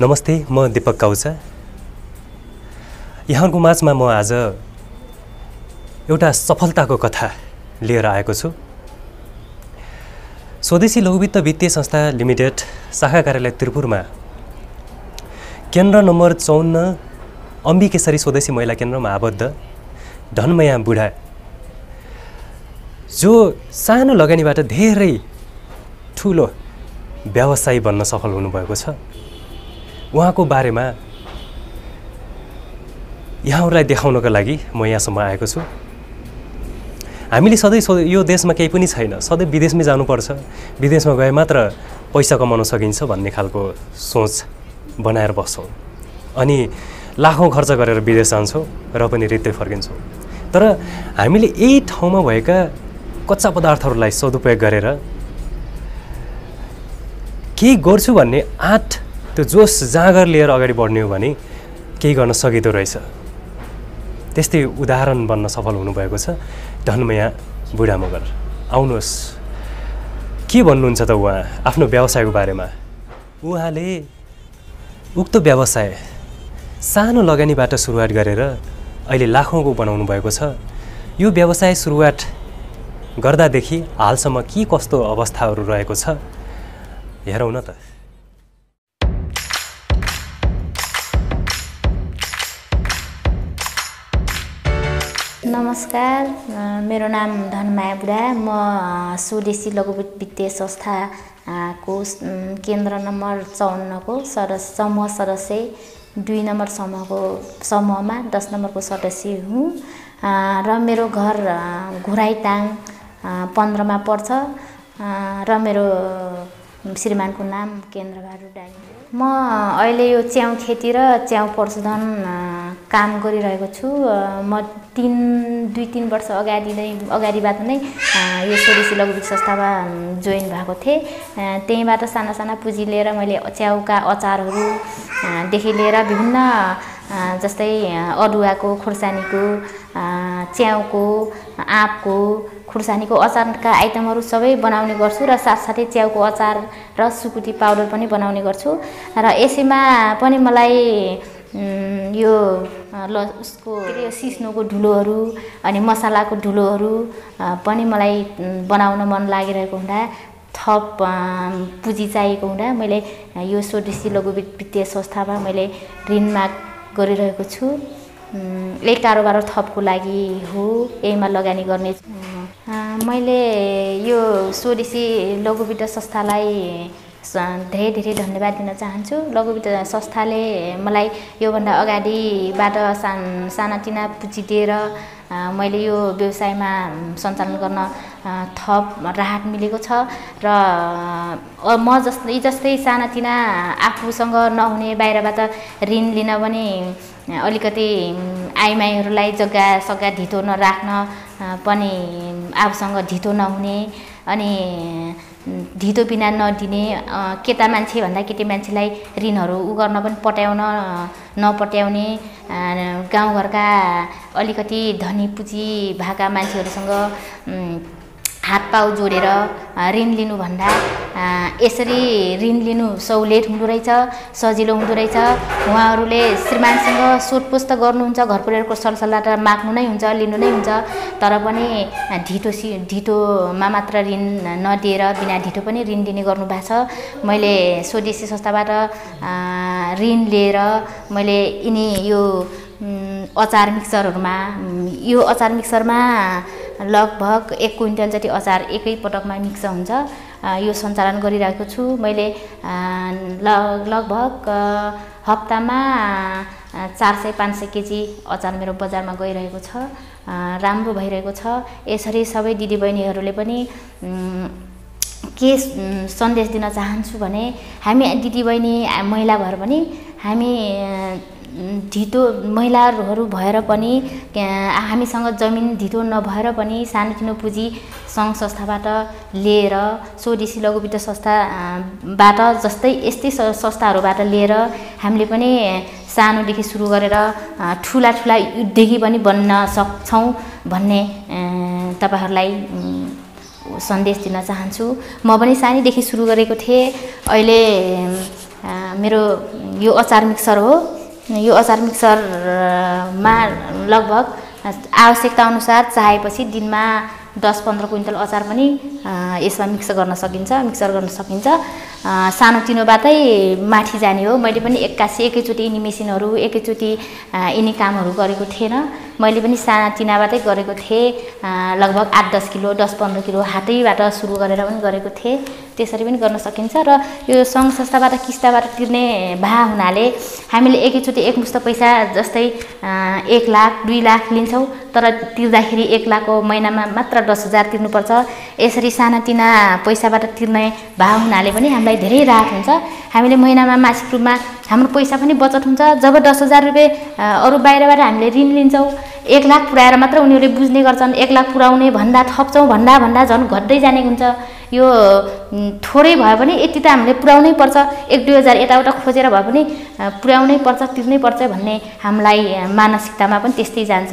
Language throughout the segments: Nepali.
नमस्ते म दिपक काउचा। यहाँको माझमा म आज एउटा सफलताको कथा लिएर आएको छु। स्वदेशी लघुवित्त वित्तीय संस्था लिमिटेड शाखा कार्यालय त्रिपुरमा केन्द्र नम्बर चौन्न अम्बिकेश्वरी स्वदेशी महिला केन्द्रमा आबद्ध धनमया बुढा। जो सानो लगानीबाट धेरै ठुलो व्यवसायी बन्न सफल हुनुभएको छ। उहाँको बारेमा यहाँहरूलाई देखाउनको लागि म यहाँसम्म आएको छु। हामीले सधैँ यो देशमा केही पनि छैन। सधैँ विदेशमै जानुपर्छ। विदेशमा गए मात्र पैसा कमाउन सकिन्छ भन्ने खालको सोच बनाएर बस्छौँ। अनि लाखौँ खर्च गरेर विदेश जान्छौँ र पनि रित्तै फर्किन्छौँ। तर हामीले यही ठाउँमा भएका कच्चा पदार्थहरूलाई सदुपयोग गरेर केही गर्छु भन्ने आँट त्यो जोस जाँगर लिएर अगाडि बढ्ने हो भने केही गर्न सकिँदो रहेछ। त्यस्तै उदाहरण बन्न सफल हुनुभएको छ। धनमया बुढा मगर आउनुहोस्। के भन्नुहुन्छ त उहाँ आफ्नो व्यवसायको बारेमा? उहाँले उक्त व्यवसाय सानो लगानीबाट सुरुवात गरेर अहिले लाखौँको बनाउनु भएको छ। यो व्यवसाय सुरुवात गर्दादेखि हालसम्म के कस्तो अवस्थाहरू रहेको छ? हेरौँ न त। नमस्कार। मेरो नाम धनमाया बुढा म स्वदेशी लघु वित्त- वित्तीय संस्था अ, को अम, केन्द्र नम्बर चौन्नको सदस्य समूह सदस्य दुई नम्बर समूहको समूहमा दस नम्बरको सदस्य हुँ। र मेरो घर अ, पन्ध्रमा पर्छ। र मेरो श्रीमानको नाम केन्द्रबहादुर डाइङ हो। म अहिले यो च्याउ खेती र च्याउ पशुधन अ, काम गरिरहेको छु। म तिन दुई तिन वर्ष अगाडि नै अगाडिबाट नै यो स्वदेशी लघु संस्थामा जोइन भएको थिएँ। त्यहीँबाट साना साना पुँजी लिएर मैले च्याउका अचारहरू अ, देखि लिएर विभिन्न जस्तै अदुवाको खुर्सानीको च्याउको आँपको खुर्सानीको अचारका आइटमहरू सबै बनाउने गर्छु र साथसाथै च्याउको अचार र सुकुटी पाउडर पनि बनाउने गर्छु। र यसैमा पनि मलाई यो ल उसको यो सिस्नोको धुलोहरू अनि मसलाको धुलोहरू अ, पनि मलाई बनाउन मन लागिरहेको हुँदा थप पुँजी चाहिएको हुँदा मैले यो स्वदेशी लघु वित्त- वित्तीय संस्थामा मैले ऋण माग गरिरहेको छु। यही कारोबार थपको लागि हो यहीमा लगानी गर्ने मैले यो स्वदेशी लघु वित्त संस्थालाई स- धेरै धेरै धन्यवाद दिन चाहन्छु। लघु वित्त संस्थाले मलाई योभन्दा अगाडिबाट सान सानातिना पुँजी दिएर मैले यो व्यवसायमा सञ्चालन गर्न थप राहत मिलेको छ र म जस्तै जस्तै सानातिना आफूसँग नहुने बाहिरबाट ऋण लिन पनि अलिकति आइमाईहरूलाई जग्गा सग्गा धितो नराख्न पनि आफूसँग धितो नहुने अनि धितो बिना नदिने केटा मान्छे भन्दा केटी मान्छेलाई ऋणहरू उ गर्न पनि पट्याउन नपट्याउने गाउँघरका अलिकति धनी पुँजी भएका मान्छेहरूसँग हात पाउ जोडेर ऋण लिनुभन्दा यसरी ऋण लिनु सहुलियत हुँदो रहेछ सजिलो हुँदो रहेछ। उहाँहरूले श्रीमानसँग सोधपुछ त गर्नुहुन्छ घर परिवारको सरसल्लाह त माग्नु नै हुन्छ लिनु नै हुन्छ। तर पनि ढिटो सि ढिटोमा मात्र ऋण नदिएर बिना ढिटो पनि ऋण दिने गर्नु भएको छ। मैले स्वदेशी संस्थाबाट ऋण लिएर मैले यिनी यो अचार मिक्सरहरूमा यो अचार मिक्सरमा लगभग एक क्विन्टल जति अचार एकै पटकमा मिक्स हुन्छ। यो सञ्चालन गरिरहेको छु। मैले ल लगभग हप्तामा चार सय पाँच सय केजी अचार मेरो बजारमा गइरहेको छ। राम्रो भइरहेको छ। यसरी सबै दिदीबहिनीहरूले पनि के सन्देश दिन चाहन्छु भने हामी दिदीबहिनी महिला भएर पनि हामी धितो महिलाहरू भएर पनि हामीसँग जमिन धितो नभएर पनि सानोतिनो पुँजी सङ्घ संस्थाबाट लिएर स्वदेशी लघु वित्त संस्था अ, बाट जस्तै यस्तै संस्थाहरूबाट लिएर हामीले पनि सानोदेखि सुरु गरेर ठुला ठुला उद्योगी पनि बन्न सक्छौँ भन्ने तपाईँहरूलाई सन्देश दिन चाहन्छु। म पनि सानैदेखि सुरु गरेको थिएँ। अहिले मेरो यो अचार मिक्सर हो। यो अचार मिक्सरमा लगभग आवश्यकता अनुसार चाहेपछि दिनमा दस पन्ध्र क्विन्टल अचार पनि यसमा मिक्स गर्न सकिन्छ मिक्सर गर्न सकिन्छ। सानोतिनोबाटै माथि जाने हो। मैले पनि एक्कासी एकैचोटि यिनी मेसिनहरू एकैचोटि यिनी कामहरू गरेको थिएन। मैले पनि सानातिनाबाटै गरेको थिएँ। लगभग आठ दस किलो दस पन्ध्र किलो हातैबाट सुरु गरेर पनि गरेको थिएँ। त्यसरी पनि गर्न सकिन्छ र यो सङ्घ संस्थाबाट किस्ताबाट तिर्ने भा हुनाले हामीले एकैचोटि एकमुष्ट पैसा जस्तै एक लाख दुई लाख लिन्छौँ। तर तिर्दाखेरि एक लाखको महिनामा मात्र दस हजार तिर्नुपर्छ। यसरी सानातिना पैसाबाट तिर्ने भाव हुनाले पनि हामीलाई धेरै राहत हुन्छ। हामीले महिनामा मासिक रूपमा हाम्रो पैसा पनि बचत हुन्छ। जब दस हजार रुपियाँ अरू बाहिरबाट हामीले ऋण लिन्छौँ एक लाख पुऱ्याएर मात्र उनीहरूले बुझ्ने गर्छन्। एक लाख पुऱ्याउने भन्दा थप्छौँ भन्दा भन्दा झन् घट्दै जाने हुन्छ। यो थोरै भयो भने यति त हामीले पुऱ्याउनै पर्छ। एक दुई हजार यताउता खोजेर भए पनि पुर्याउनै पर्छ तिर्नै पर्छ भन्ने हामीलाई मानसिकतामा पनि त्यस्तै जान्छ।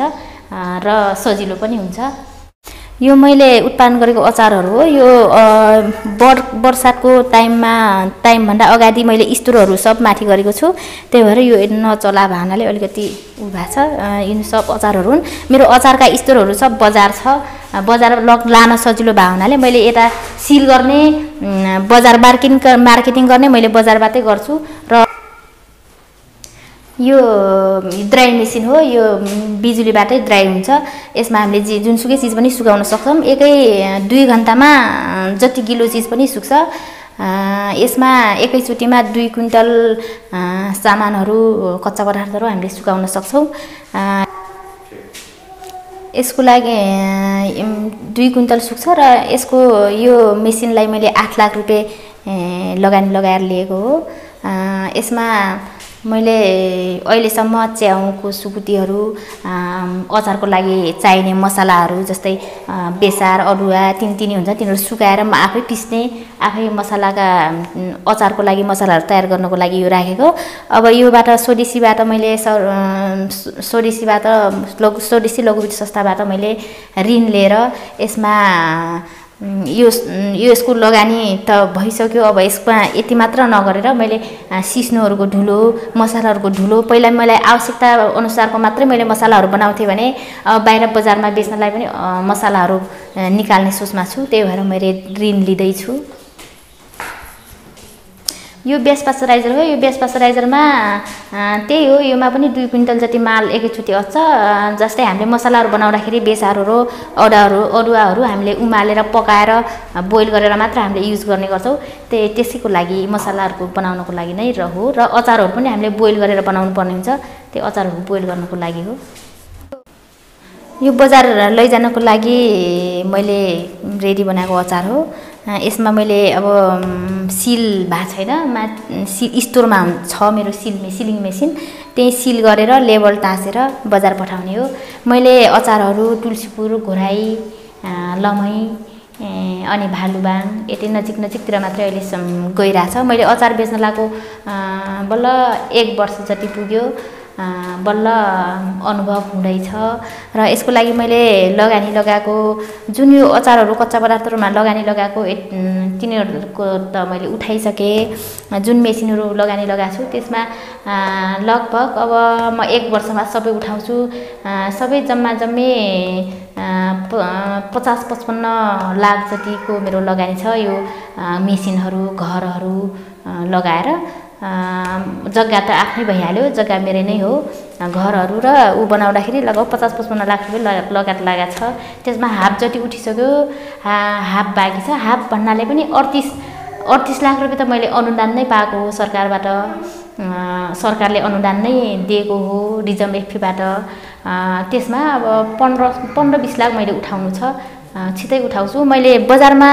र सजिलो पनि हुन्छ। यो मैले उत्पादन गरेको अचारहरू हो। यो बर बर्सातको टाइममा टाइमभन्दा अगाडि मैले स्टोरहरू सब माथि गरेको छु। त्यही भएर यो नचला भावनाले अलिकति उ भएको छ। यिनी सब अचारहरू हुन्। मेरो अचारका स्टोरहरू सब बजार छ। बजार लग लान सजिलो भएको हुनाले मैले यता सिल गर्ने बजार मार्केटिङ मार्केटिङ गर्ने मैले बजारबाटै गर्छु। र यो ड्राई मेसिन हो यो बिजुलीबाटै ड्राई हुन्छ। यसमा हामीले जे जुनसुकै चिज पनि सुकाउन सक्छौँ। एकै दुई घन्टामा जति गिलो चिज पनि सुक्छ। यसमा एकैचोटिमा दुई कुइन्टल सामानहरू कच्चा पदार्थहरू हामीले सुकाउन सक्छौँ। यसको लागि दुई कुइन्टल सुक्छ र यसको यो मेसिनलाई मैले आठ लाख रुपियाँ लगानी लगाएर लिएको हो। यसमा मैले अहिलेसम्म च्याउको सुकुटीहरू अचारको लागि चाहिने मसलाहरू जस्तै बेसार अदुवा तिन तिनी हुन्छ तिनीहरू सुकाएर म आफै पिस्ने आफै मसलाका अचारको लागि मसलाहरू तयार गर्नको लागि यो राखेको। अब योबाट स्वदेशीबाट मैले स्वदेशीबाट लघु स्वदेशी लघुवित्त संस्थाबाट मैले ऋण लिएर यसमा यो यो यसको लगानी त भइसक्यो। अब यसमा यति मात्र नगरेर मैले सिस्नोहरूको धुलो मसलाहरूको धुलो पहिला मलाई आवश्यकता अनुसारको मात्रै मैले मसलाहरू बनाउँथेँ भने बाहिर बजारमा बेच्नलाई पनि मसलाहरू निकाल्ने सोचमा छु। त्यही भएर मैले ऋण लिँदैछु। यो बेस पास्चराइजर हो यो बेस पास्चराइजरमा त्यही हो। योमा पनि दुई क्विन्टल जति माल एकैचोटि अच्छ। जस्तै हामीले मसलाहरू बनाउँदाखेरि बेसारहरू अडाहरू अदुवाहरू हामीले उमालेर पकाएर बोइल गरेर मात्र हामीले युज गर्ने गर्छौँ। त्यही त्यसैको लागि मसलाहरूको बनाउनको लागि नै हो। र अचारहरू पनि हामीले बोइल गरेर बनाउनु पर्ने हुन्छ। त्यो अचारहरू बोइल गर्नको लागि हो। यो बजार लैजानको लागि मैले रेडी बनाएको अचार हो। यसमा मैले अब सिल भएको छैन। मा सिल स्टोरमा छ मेरो सिल सिलिङ मेसिन। त्यही सिल गरेर लेबल टाँसेर बजार पठाउने हो। मैले अचारहरू तुलसीपुर घोराई लमै अनि भालुबाङ यति नजिक नजिकतिर मात्रै अहिले गइरहेछ। मैले अचार बेच्न लगाएको बल्ल एक वर्ष जति पुग्यो। बल्ल अनुभव हुँदैछ। र यसको लागि मैले लगानी लगाएको जुन यो अचारहरू कच्चा पदार्थहरूमा लगानी लगाएको तिनीहरूको त मैले उठाइसकेँ। जुन मेसिनहरू लगानी लगाएको छु त्यसमा लगभग अब म एक वर्षमा सबै उठाउँछु। सबै जम्मा जम्मी पचास पचपन्न लाख जतिको मेरो लगानी छ यो मेसिनहरू घरहरू लगाएर। जग्गा त आफ्नै भइहाल्यो जग्गा मेरै नै हो। घरहरू र ऊ बनाउँदाखेरि लगभग पचास पचपन्न लाख रुपियाँ लगायत लागेको छ। त्यसमा हाफ जति उठिसक्यो। हा हाफ बाँकी छ। हाफ भन्नाले पनि अडतिस अडतिस लाख रुपियाँ त मैले अनुदान नै पाएको हो सरकारबाट। सरकारले अनुदान नै दिएको हो रिजर्भ एफपीबाट। त्यसमा अब पन्ध्र पन्ध्र बिस लाख मैले उठाउनु छ। छिटै उठाउँछु। मैले बजारमा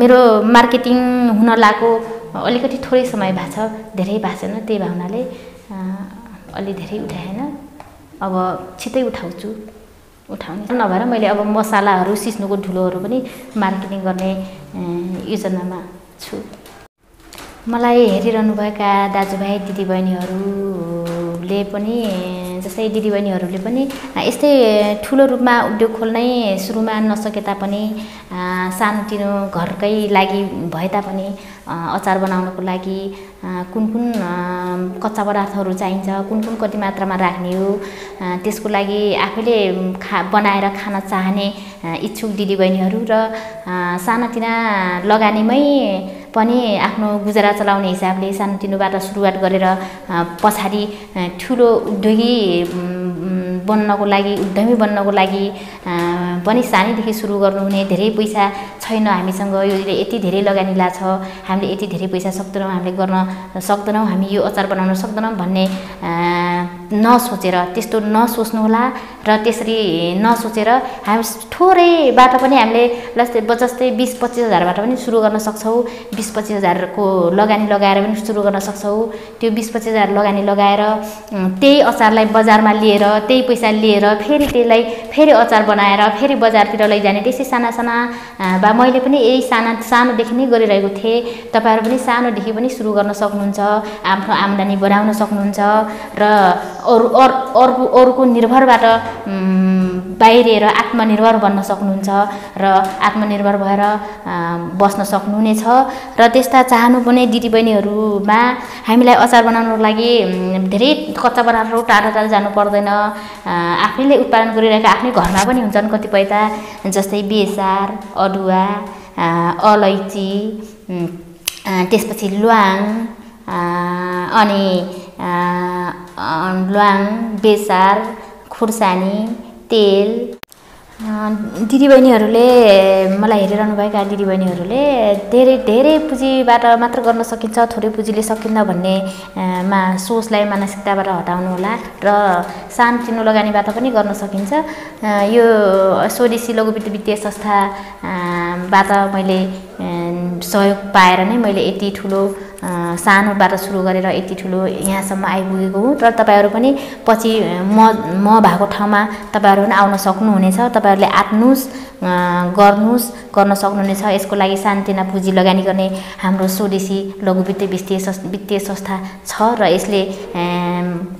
मेरो मार्केटिङ हुन लागेको अलिकति थोरै समय भएको छ धेरै भएको छैन त्यही भावनाले अलि धेरै उठाएन। अब छिटै उठाउँछु। उठाउने नभएर मैले अब मसालाहरू सिस्नुको धुलोहरू पनि मार्केटिङ गर्ने योजनामा छु। मलाई हेरिरहनुभएका दाजुभाइ दिदीबहिनीहरू दिदीबहिनीहरूले पनि जस्तै दिदीबहिनीहरूले पनि यस्तै ठुलो रूपमा उद्योग खोल्नै सुरुमा नसके तापनि सानोतिनो घरकै लागि भए तापनि अचार बनाउनको लागि कुन कुन कच्चा पदार्थहरू चाहिन्छ कुन कुन कति मात्रामा राख्ने हो त्यसको लागि आफैले खा बनाएर खान चाहने इच्छुक दिदीबहिनीहरू र सानातिना लगानीमै पनि आफ्नो गुजारा चलाउने हिसाबले सानोतिनोबाट सुरुवात गरेर पछाडि ठुलो उद्योगी बन्नको लागि उद्यमी बन्नको लागि पनि सानैदेखि सुरु गर्नुहुने धेरै पैसा छैन हामीसँग। यो यति धेरै लगानी लाग्छ। हामीले यति धेरै पैसा सक्दैनौँ हामीले गर्न सक्दैनौँ हामी यो अचार बनाउन सक्दैनौँ भन्ने नसोचेर त्यस्तो नसोच्नुहोला र त्यसरी नसोचेर हामी थोरैबाट पनि हामीले जस्तै जस्तै बिस पच्चिस हजारबाट पनि सुरु गर्न सक्छौँ। बिस पच्चिस हजारको लगानी लगाएर पनि सुरु गर्न सक्छौँ। त्यो बिस पच्चिस हजार लगानी लगाएर त्यही अचारलाई बजारमा लिएर त्यही पैसा लिएर फेरि त्यसलाई फेरि अचार बनाएर फेरि बजारतिर लैजाने। त्यसै साना साना बा मैले पनि यही साना सानोदेखि नै गरिरहेको थिएँ। तपाईँहरू पनि सानोदेखि पनि सुरु गर्न सक्नुहुन्छ आफ्नो आम्दानी बढाउन सक्नुहुन्छ र अरू अर्को अरूको निर्भरबाट बाहिरिएर आत्मनिर्भर बन्न सक्नुहुन्छ र आत्मनिर्भर भएर बस्न सक्नुहुनेछ। र त्यस्ता चाहनु पनि दिदीबहिनीहरूमा हामीलाई अचार बनाउनको लागि धेरै कच्चा पदार्थहरू टाढा टाढा जानु पर्दैन। आफैले उत्पादन गरिरहेका आफ्नै घरमा पनि हुन्छन् कतिपय त जस्तै बेसार अदुवा अलैँची त्यसपछि ल्वाङ अनि ल्वाङ बेसार खुर्सानी तेल। दिदीबहिनीहरूले मलाई हेरिरहनुभएका दिदीबहिनीहरूले धेरै धेरै पुँजीबाट मात्र गर्न सकिन्छ थोरै पुँजीले सकिन्न भन्ने मा सोचलाई मानसिकताबाट हटाउनु होला र सानोतिनो लगानीबाट पनि गर्न सकिन्छ। यो स्वदेशी लघु वित्त वित्तीय संस्थाबाट मैले सहयोग पाएर नै मैले यति ठुलो सानोबाट सुरु गरेर यति ठुलो यहाँसम्म आइपुगेको हुँ। र तपाईँहरू पनि पछि म म भएको ठाउँमा तपाईँहरू पनि आउन सक्नुहुनेछ। तपाईँहरूले आत्नुहोस् गर्नुहोस् गर्न सक्नुहुनेछ। यसको लागि सानतिना पुँजी लगानी गर्ने हाम्रो स्वदेशी लघु वित्तीय वित्तीय वित्तीय संस्था छ र यसले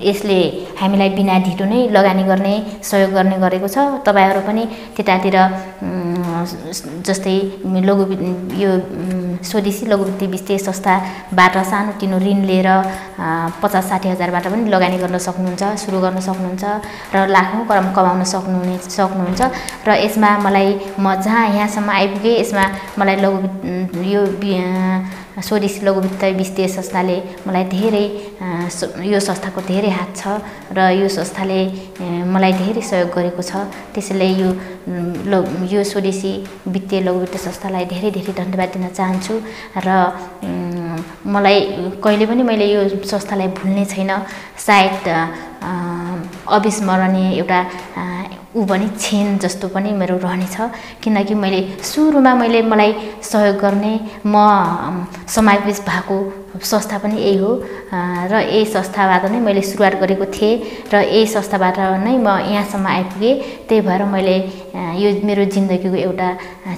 यसले हामीलाई बिना ढिटो नै लगानी गर्ने सहयोग गर्ने गरेको छ। तपाईँहरू पनि त्यतातिर जस्तै लघु यो स्वदेशी लघु वित्तीय वित्तीय संस्थाबाट सानोतिनो ऋण लिएर पचास साठी हजारबाट पनि लगानी गर्न सक्नुहुन्छ सुरु गर्न सक्नुहुन्छ र लाखौँ क्रम कमाउन सक्नुहुने सक्नुहुन्छ र यसमा मलाई म जहाँ यहाँसम्म आइपुगेँ यसमा मलाई लघु यो स्वदेशी लघु वित्त वित्तीय संस्थाले मलाई धेरै यो संस्थाको धेरै हात छ र यो संस्थाले मलाई धेरै सहयोग गरेको छ। त्यसैले यो यो स्वदेशी वित्तीय लघु वित्तीय संस्थालाई धेरै धेरै धन्यवाद दिन चाहन्छु र मलाई कहिले पनि मैले यो संस्थालाई भुल्ने छैन। सायद अविस्मरणीय एउटा ऊ पनि छेन जस्तो पनि मेरो रहनेछ किनकि मैले सुरुमा मैले मलाई सहयोग गर्ने म समावेश भएको संस्था पनि यही हो। र यही संस्थाबाट नै मैले सुरुवात गरेको थिएँ र यही संस्थाबाट नै म यहाँसम्म आइपुगेँ। त्यही भएर मैले यो मेरो जिन्दगीको एउटा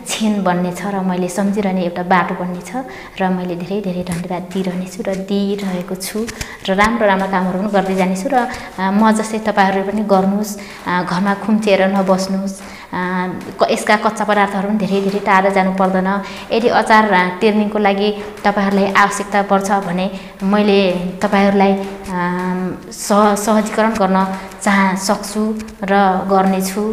छेन बन्नेछ र मैले सम्झिरहने एउटा बाटो बन्नेछ र मैले धेरै धेरै धन्यवाद दिइरहनेछु र दिइरहेको छु र राम्रो राम्रो कामहरू पनि गर्दै जानेछु र म जस्तै तपाईँहरू पनि गर्नुहोस्। घरमा खुम्चिएर नबस्नुहोस्। यसका कच्चा पदार्थहरू पनि धेरै धेरै टाढा जानु पर्दैन। यदि अचार टेर्निङको लागि तपाईँहरूलाई आवश्यकता पर्छ भने मैले तपाईँहरूलाई सह सहजीकरण गर्न चाह सक्छु र गर्नेछु।